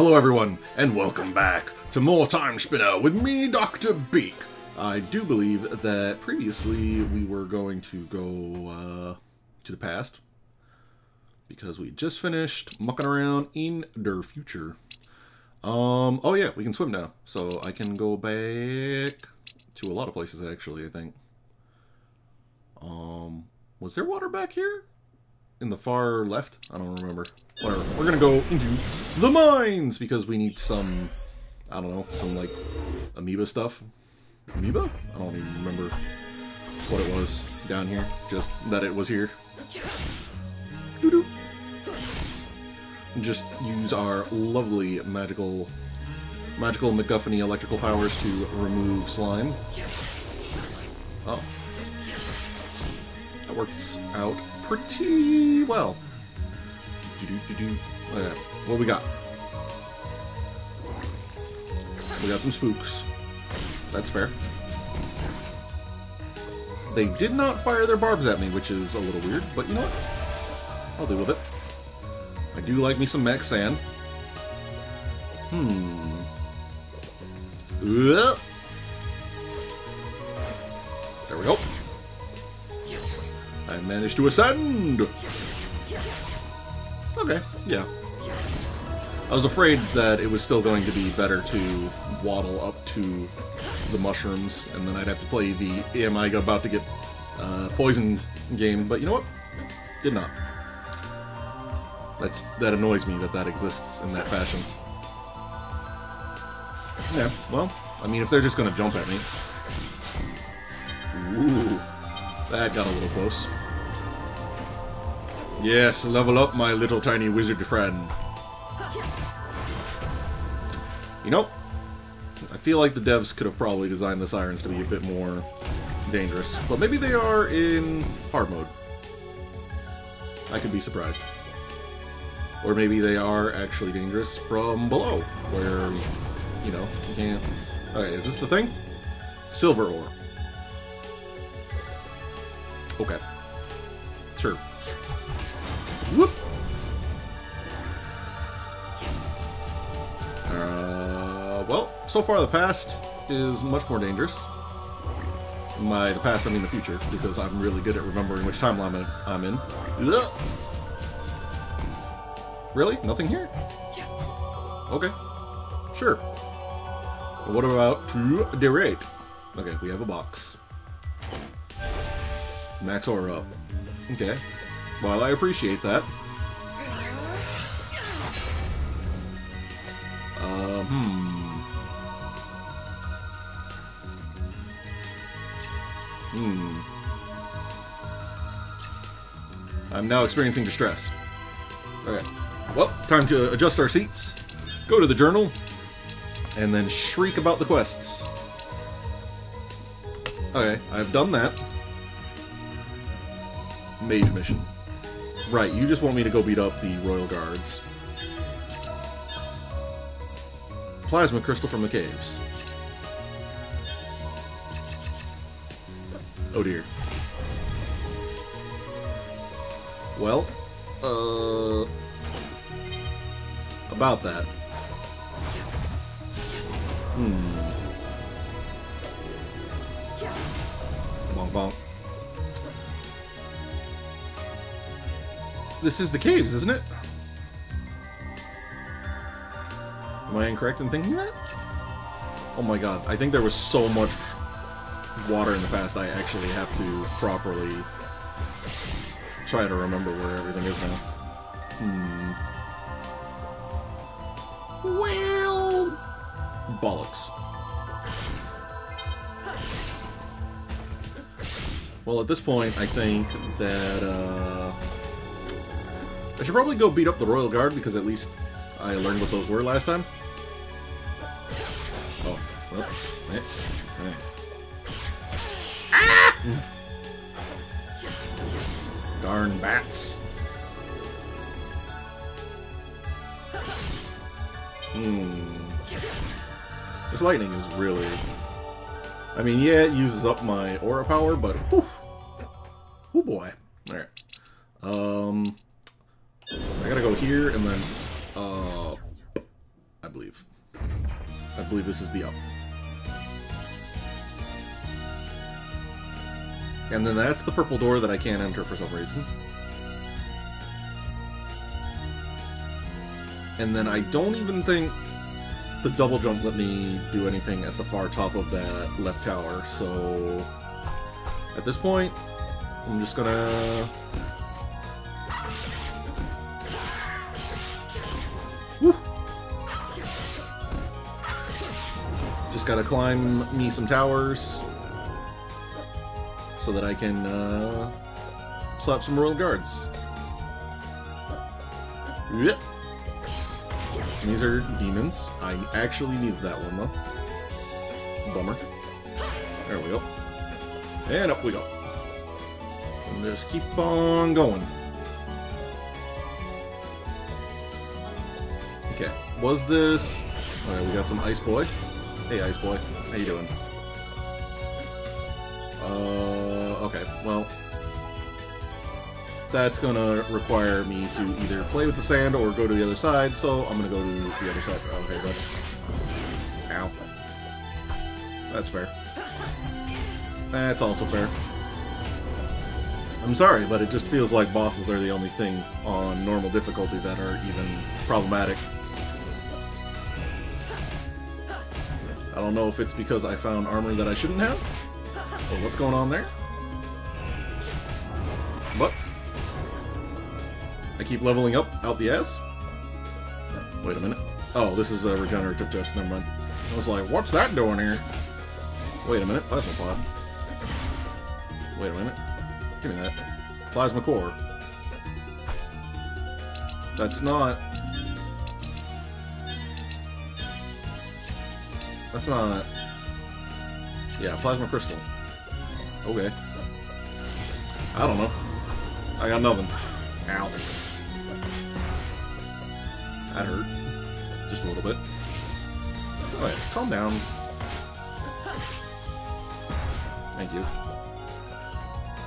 Hello everyone, and welcome back to more Timespinner with me, Dr. Beake. I do believe that previously we were going to go uh, to the past because we just finished mucking around in the future. Um, oh yeah, we can swim now, so I can go back to a lot of places actually, I think. Um, was there water back here? In the far left? I don't remember. Whatever. We're gonna go into the mines because we need some, I don't know, some like amoeba stuff. Amoeba? I don't even remember what it was down here. Just that it was here. Doo -doo. Just use our lovely magical, magical MacGuffin electrical powers to remove slime. Oh. That works out pretty well. Okay, what we got? We got some spooks. That's fair. They did not fire their barbs at me, which is a little weird, but you know what? I'll deal with it. I do like me some Max Sand. Hmm. There managed to ascend! Okay, yeah. I was afraid that it was still going to be better to waddle up to the mushrooms, and then I'd have to play the am I about to get uh, poisoned game, but you know what? Did not. That's That annoys me that that exists in that fashion. Yeah, well, I mean, if they're just gonna jump at me... Ooh, that got a little close. Yes, level up my little tiny wizard friend. You know, I feel like the devs could have probably designed the sirens to be a bit more dangerous, but maybe they are in hard mode. I could be surprised. Or maybe they are actually dangerous from below, where, you know, you can't... Okay, is this the thing? Silver ore. Okay. Sure. Whoop! Uh, well, so far the past is much more dangerous. My the past, I mean the future, because I'm really good at remembering which timeline I'm in. Ugh. Really? Nothing here? Okay. Sure. what about to derate? Okay, we have a box. Max aura up. Okay. Well, I appreciate that. Uh, hmm. Hmm. I'm now experiencing distress. Okay. Well, time to adjust our seats, go to the journal, and then shriek about the quests. Okay, I've done that. Mage mission. Right, you just want me to go beat up the Royal Guards. Plasma crystal from the caves. Oh dear. Well, uh... About that. Hmm. Bonk bonk. This is the caves, isn't it? Am I incorrect in thinking that? Oh my god, I think there was so much water in the past I actually have to properly try to remember where everything is now. Hmm. Well... Bollocks. Well, at this point, I think that, uh... I should probably go beat up the Royal Guard because at least I learned what those were last time. Oh, well, eh, eh. Ah! Darn bats. Hmm. This lightning is really... I mean, yeah, it uses up my aura power, but... Whew. Oh boy. Alright. Um... Here and then, uh, I believe. I believe this is the up. And then that's the purple door that I can't enter for some reason. And then I don't even think the double jump let me do anything at the far top of that left tower, so at this point, I'm just gonna... Woo! Just gotta climb me some towers so that I can uh, slap some royal guards. Yep. These are demons. I actually needed that one, though. Bummer. There we go. And up we go. And just keep on going. Okay, was this... Alright, we got some Ice Boy. Hey, Ice Boy. How you doing? Uh, okay, well... That's gonna require me to either play with the sand or go to the other side, so I'm gonna go to the other side. Okay, good. Ow. That's fair. That's also fair. I'm sorry, but it just feels like bosses are the only thing on normal difficulty that are even problematic. I don't know if it's because I found armor that I shouldn't have, or what's going on there. But I keep leveling up out the ass. Wait a minute. Oh, this is a regenerative test, Never mind. I was like, what's that doing here? Wait a minute. Plasma pod. Wait a minute. Give me that. Plasma core. That's not... That's not... Yeah, plasma crystal. Okay. I don't know. I got nothing. Ow. That hurt. Just a little bit. Alright, calm down. Thank you.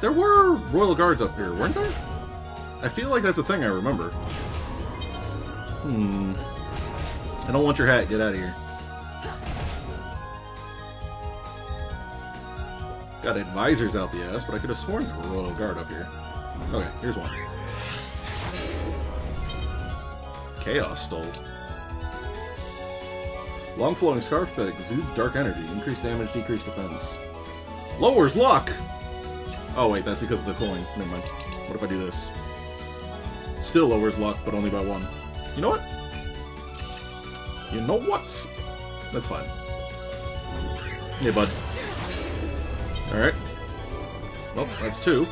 There were royal guards up here, weren't there? I feel like that's a thing I remember. Hmm. I don't want your hat. Get out of here. Got advisors out the ass, but I could have sworn there were royal guard up here. Okay, here's one. Chaos Stole. Long flowing scarf that exudes dark energy. Increased damage, decreased defense. Lowers luck! Oh wait, that's because of the coin. Never mind. What if I do this? Still lowers luck, but only by one. You know what? You know what? That's fine. Hey, bud. Alright. Nope, that's two.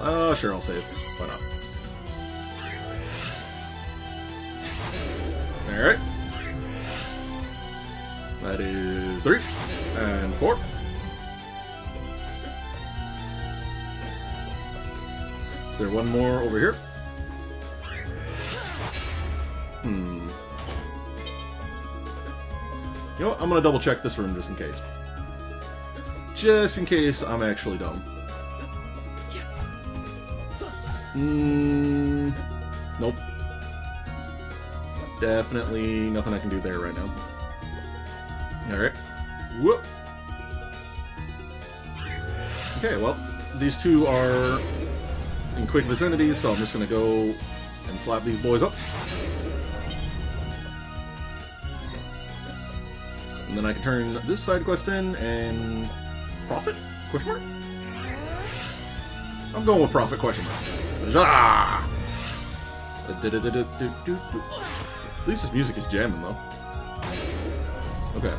Uh, sure, I'll save. Why not? Alright. That is three. And four. Is there one more over here? You know what? I'm gonna double check this room just in case. Just in case I'm actually dumb. Hmm. Nope. Definitely nothing I can do there right now. Alright. Whoop. Okay, well, these two are in quick vicinity, so I'm just gonna go and slap these boys up. Then I can turn this side quest in and profit? Question mark? I'm going with profit question mark. Ah! At least this music is jamming though. Okay.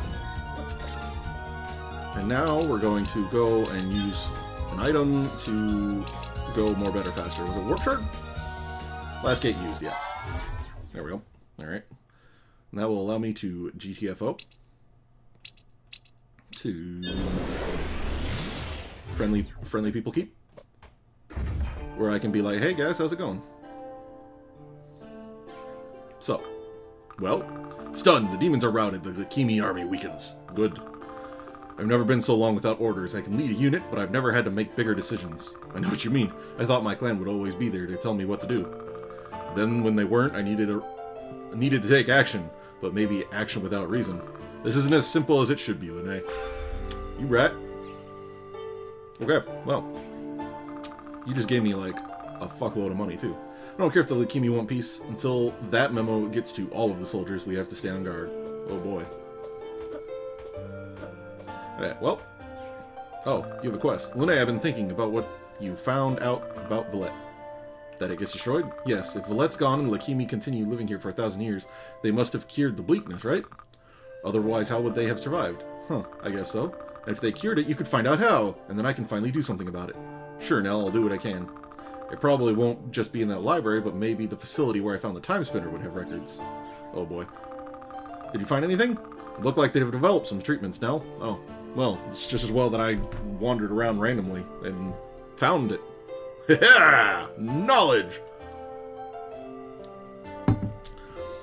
And now we're going to go and use an item to go more better faster. Was it warp shard? Last gate used, yeah. There we go. Alright. And that will allow me to GTFO. To friendly friendly people keep. Where I can be like, hey guys, how's it going? So, well, done. The demons are routed. The, the Kimi army weakens. Good. I've never been so long without orders. I can lead a unit, but I've never had to make bigger decisions. I know what you mean. I thought my clan would always be there to tell me what to do. Then, when they weren't, I needed a... needed to take action, but maybe action without reason. This isn't as simple as it should be, Lune. You rat. Okay, well. You just gave me, like, a fuckload of money, too. I don't care if the Lachiem want peace. Until that memo gets to all of the soldiers, we have to stay on guard. Oh boy. Alright, well. Oh, you have a quest. Lune, I've been thinking about what you found out about Vilete. That it gets destroyed? Yes, if Vilete's gone and Lachiem continue living here for a thousand years, they must have cured the bleakness, right? Otherwise, how would they have survived? Huh, I guess so. And if they cured it, you could find out how, and then I can finally do something about it. Sure, Nell, I'll do what I can. It probably won't just be in that library, but maybe the facility where I found the time spinner would have records. Oh boy. Did you find anything? It looked like they've developed some treatments Nell. Oh, well, it's just as well that I wandered around randomly and found it. Yeah! Knowledge!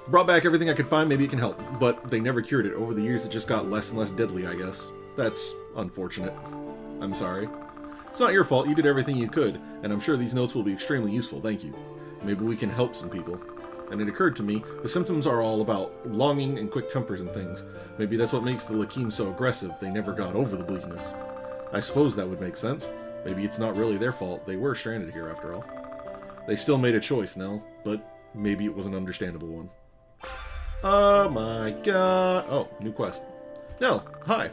Brought back everything I could find, maybe it can help. But they never cured it. Over the years, it just got less and less deadly, I guess. That's unfortunate. I'm sorry. It's not your fault, you did everything you could, and I'm sure these notes will be extremely useful, thank you. Maybe we can help some people. And it occurred to me, the symptoms are all about longing and quick tempers and things. Maybe that's what makes the Lachiem so aggressive, they never got over the bleakness. I suppose that would make sense. Maybe it's not really their fault, they were stranded here after all. They still made a choice, Nell, but maybe it was an understandable one. Oh my god. Oh, new quest. Nell, hi.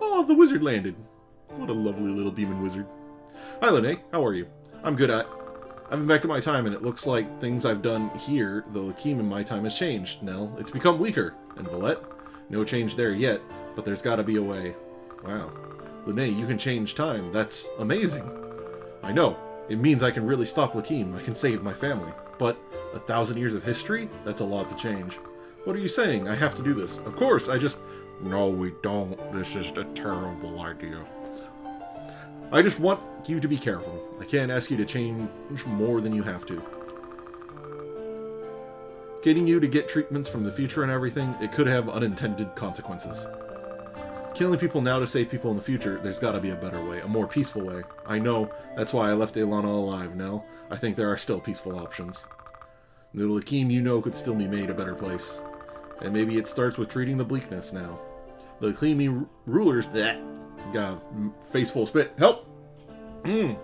Oh, the wizard landed. What a lovely little demon wizard. Hi, Lene. How are you? I'm good at... I've been back to my time, and it looks like things I've done here, the Lachiem in my time has changed, Nell. It's become weaker. And Vilete? No change there yet, but there's gotta be a way. Wow. Lene, you can change time. That's amazing. I know. It means I can really stop Lachiem. I can save my family. But a thousand years of history? That's a lot to change. What are you saying? I have to do this. Of course, I just... No, we don't. This is a terrible idea. I just want you to be careful. I can't ask you to change more than you have to. Getting you to get treatments from the future and everything, it could have unintended consequences. Killing people now to save people in the future, there's gotta be a better way, a more peaceful way. I know, that's why I left Aelana alive now. I think there are still peaceful options. The Lachiem you know could still be made a better place. And maybe it starts with treating the bleakness now. The Lachiem rulers, that got a face full spit. Help! Mm.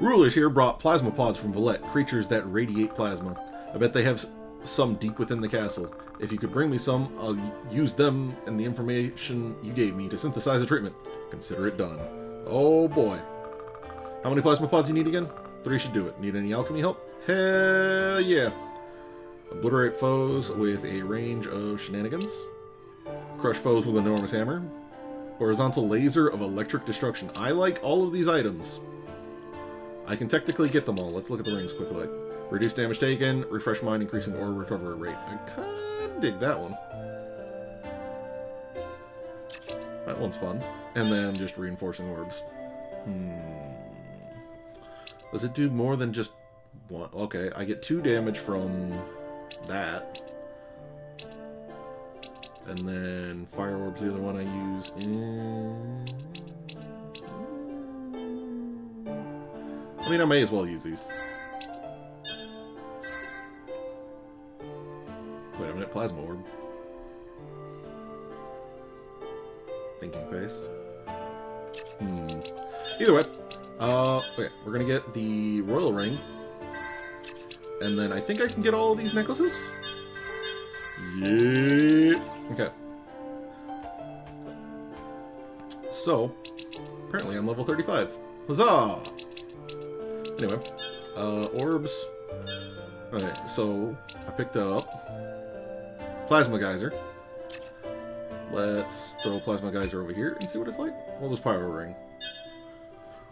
Rulers here brought plasma pods from Vilete, creatures that radiate plasma. I bet they have some deep within the castle. If you could bring me some, I'll use them and the information you gave me to synthesize a treatment. Consider it done. Oh boy. How many plasma pods you need again? Three should do it. Need any alchemy help? Hell yeah. Obliterate foes with a range of shenanigans. Crush foes with enormous hammer. Horizontal laser of electric destruction. I like all of these items. I can technically get them all. Let's look at the rings quickly. Reduce damage taken, refresh mind, increasing ore recovery rate. I kinda dig that one. That one's fun. And then just reinforcing orbs. Hmm. Does it do more than just one? Okay, I get two damage from that. And then Fire Orb's the other one I use. I mean, I may as well use these. Wait a minute, Plasma Orb. Thinking face. Hmm. Either way, uh, okay, we're gonna get the Royal Ring. And then I think I can get all of these necklaces? Yeah. Okay. So, apparently I'm level 35. Huzzah! Anyway, uh, orbs. Alright, so I picked up Plasma Geyser. Let's throw Plasma Geyser over here and see what it's like. What was Pyro Ring?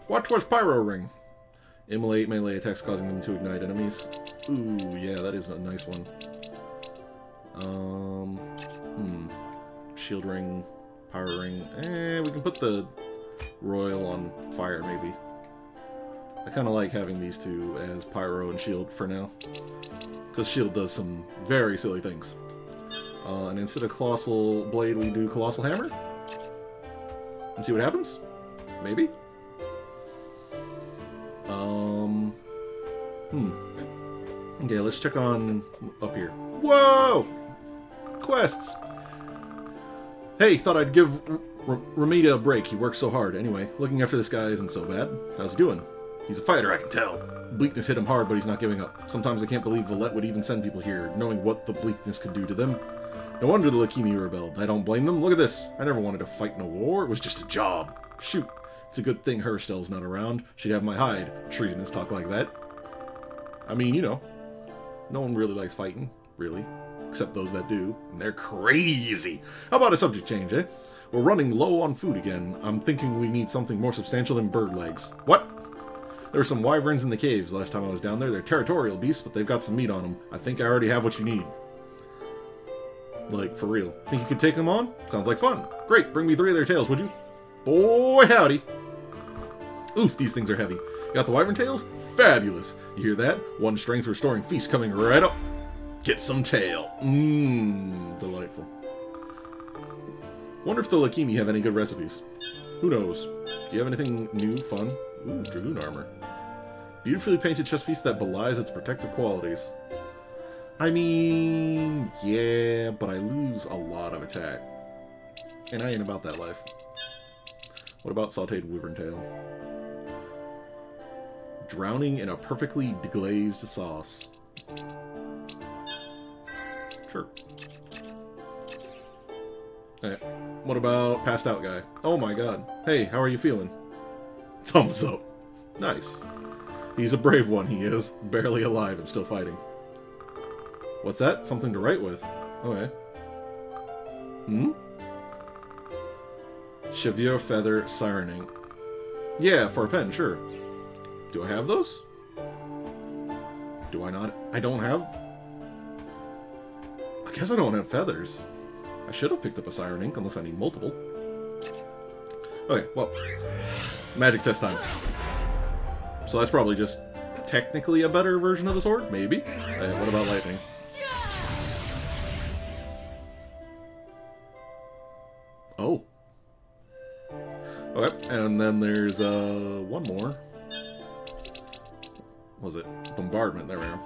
Watch what's Pyro Ring. Immolate melee attacks causing them to ignite enemies. Ooh, yeah, that is a nice one. Um, hmm. Shield ring, power ring. Eh, we can put the royal on fire, maybe. I kind of like having these two as pyro and shield for now. Because shield does some very silly things. Uh, and instead of colossal blade, we do colossal hammer. And see what happens? Maybe? Hmm. Okay, let's check on up here. Whoa! Quests! Hey, thought I'd give R R Ramita a break. He works so hard. Anyway, looking after this guy isn't so bad. How's he doing? He's a fighter, I can tell. Bleakness hit him hard, but he's not giving up. Sometimes I can't believe Vilete would even send people here, knowing what the bleakness could do to them. No wonder the Lachiem rebelled. I don't blame them. Look at this. I never wanted to fight in a war. It was just a job. Shoot. It's a good thing Herstell's not around. She'd have my hide. Treasonous talk like that. I mean, you know, no one really likes fighting, really. Except those that do. And they're crazy. How about a subject change, eh? We're running low on food again. I'm thinking we need something more substantial than bird legs. What? There were some wyverns in the caves last time I was down there. They're territorial beasts, but they've got some meat on them. I think I already have what you need. Like, for real. Think you could take them on? Sounds like fun. Great, bring me three of their tails, would you? Boy, howdy. Oof, these things are heavy. Got the wyvern tails? Fabulous. You hear that? One strength restoring feast coming right up. Get some tail. Mmm, delightful. Wonder if the Lachiem have any good recipes. Who knows? Do you have anything new, fun? Ooh, Dragoon armor. Beautifully painted chest piece that belies its protective qualities. I mean, yeah, but I lose a lot of attack. And I ain't about that life. What about sauteed wyvern tail? Drowning in a perfectly deglazed sauce. Sure. Hey, what about passed out guy? Oh my god. Hey, how are you feeling? Thumbs up. Nice. He's a brave one, he is. Barely alive and still fighting. What's that? Something to write with. Okay. Hmm? Chevure Feather Siren Ink. Yeah, for a pen, sure. Do I have those? Do I not? I don't have... I guess I don't have feathers. I should have picked up a Siren Ink, unless I need multiple. Okay, well... Magic test time. So that's probably just technically a better version of the sword? Maybe. Hey, what about lightning? Oh. Okay, and then there's uh one more. Was it? Bombardment, there we go.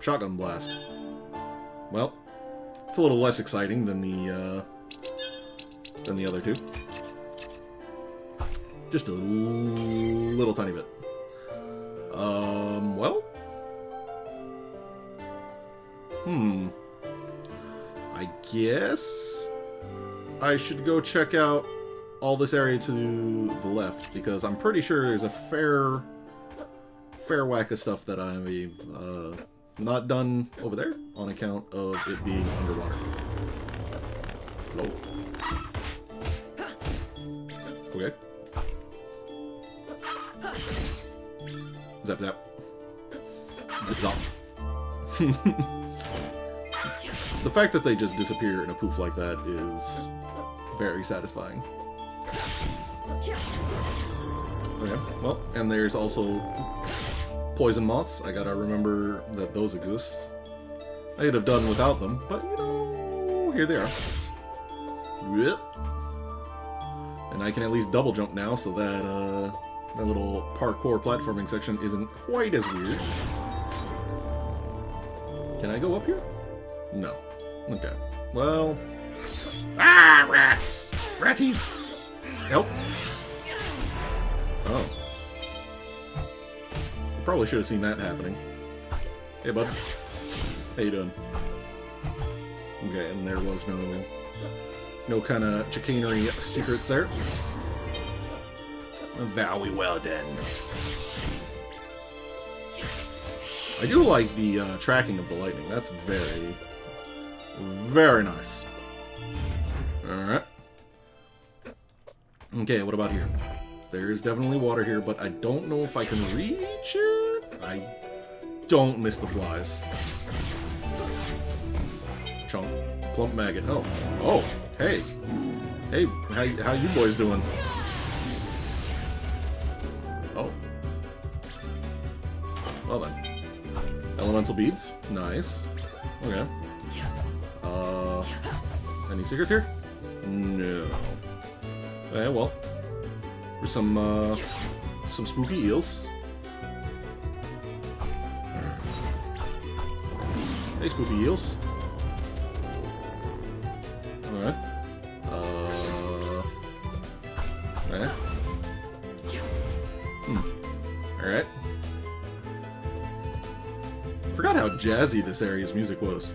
Shotgun blast. Well, it's a little less exciting than the uh than the other two. Just a little tiny bit. Um, well? Hmm. I guess I should go check out all this area to the left, because I'm pretty sure there's a fair fair whack of stuff that I've uh, not done over there on account of it being underwater. Hello. Okay. Zap zap. Zip zop. the fact that they just disappear in a poof like that is very satisfying. Okay, well, and there's also poison moths. I gotta remember that those exist. I could have done without them, but you know, here they are. Yep. And I can at least double jump now, so that uh, that little parkour platforming section isn't quite as weird. Can I go up here? No. Okay. Well... Ah, rats! Ratties! Help! Oh. Probably should have seen that happening. Hey, bud. How you doing? Okay, and there was no... No kind of chicanery secrets there. Very well done. I do like the uh, tracking of the lightning. That's very, very nice. Alright. Okay, what about here? There's definitely water here, but I don't know if I can reach it. I don't miss the flies. Chunk. Plump maggot. Oh. Oh. Hey. Hey, how, how you boys doing? Oh. Well then. Elemental beads. Nice. Okay. Uh, any secrets here? No. Okay, well for some uh, some spooky eels. Hey, spooky eels. All right. Yeah. Uh, hmm. All right. Forgot how jazzy this area's music was.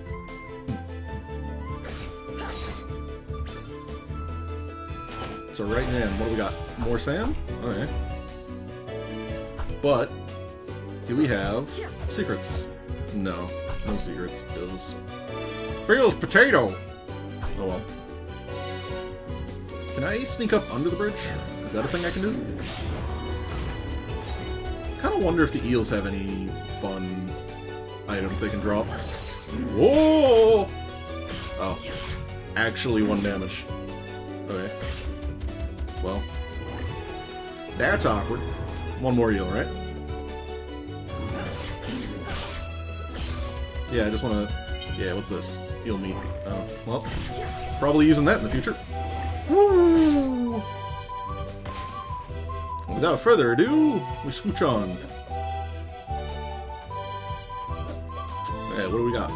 So right then, what do we got? More sand? Okay. But, do we have secrets? No, no secrets. Feels... Feels potato! Oh well. Can I sneak up under the bridge? Is that a thing I can do? kind of wonder if the eels have any fun items they can drop. Whoa! Oh. Actually one damage. Well. That's awkward. One more eel, right? Yeah, I just want to... Yeah, what's this? Eel meat. Oh, well. Probably using that in the future. Woo! Without further ado, we scooch on. Alright, what do we got?